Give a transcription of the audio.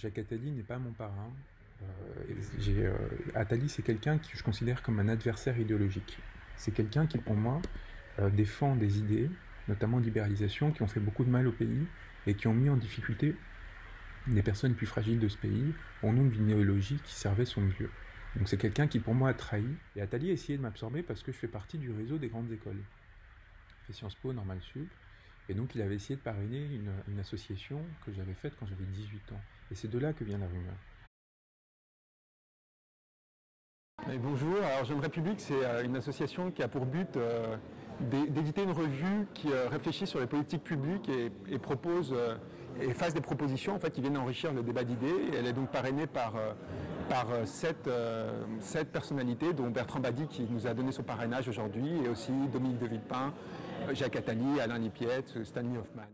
Jacques Attali n'est pas mon parrain. Euh, Attali, c'est quelqu'un que je considère comme un adversaire idéologique. C'est quelqu'un qui, pour moi, défend des idées, notamment libéralisation, qui ont fait beaucoup de mal au pays et qui ont mis en difficulté les personnes plus fragiles de ce pays au nom d'une idéologie qui servait son milieu. Donc c'est quelqu'un qui pour moi a trahi. Et Attali a essayé de m'absorber parce que je fais partie du réseau des grandes écoles. Je fais Sciences Po, Normal Sup. Et donc il avait essayé de parrainer une, association que j'avais faite quand j'avais 18 ans. Et c'est de là que vient la rumeur. bonjour, alors Jeune République, c'est euh, une association qui a pour but euh, d'éditer une revue qui euh, réfléchit sur les politiques publiques et, propose et fasse des propositions en fait, qui viennent enrichir le débat d'idées. Elle est donc parrainée par, par sept, personnalités, dont Bertrand Badi qui nous a donné son parrainage aujourd'hui, et aussi Dominique de Villepin, Jacques Attali, Alain Lipiette, Stanley Hoffman.